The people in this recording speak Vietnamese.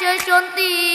chơi trốn tìm